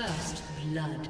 First blood.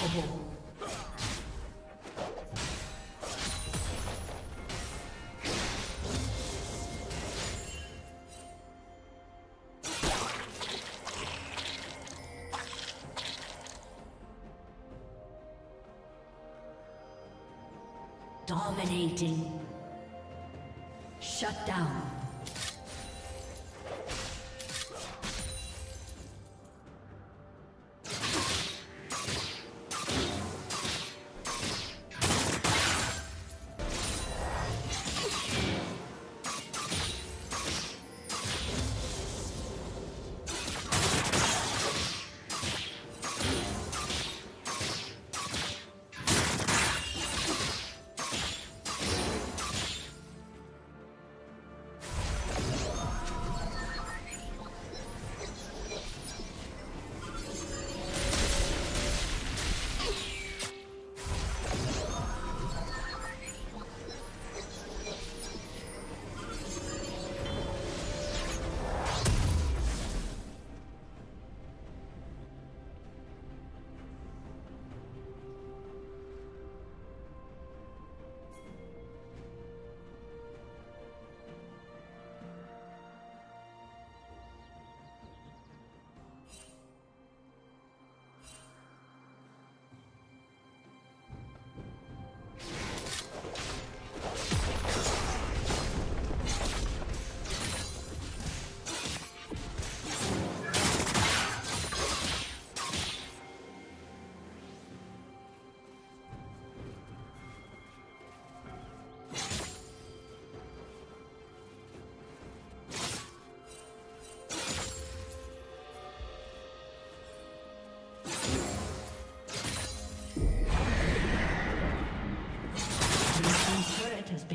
Unstoppable. Dominating. Shut down.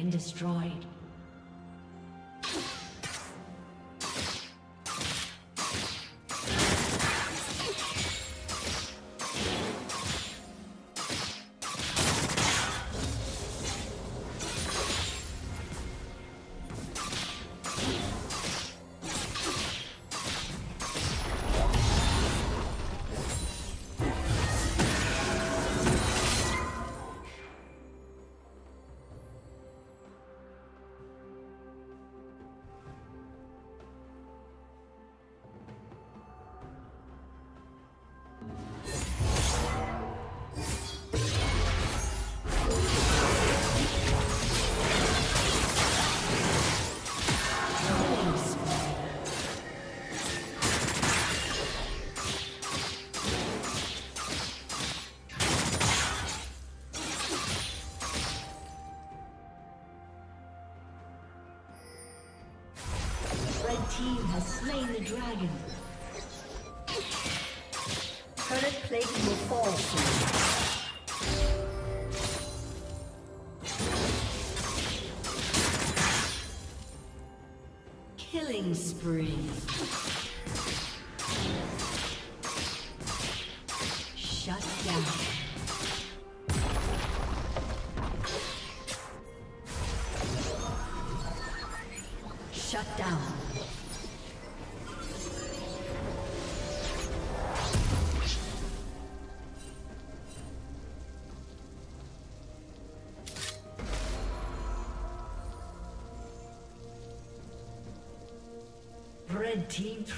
been destroyed. Killing spree.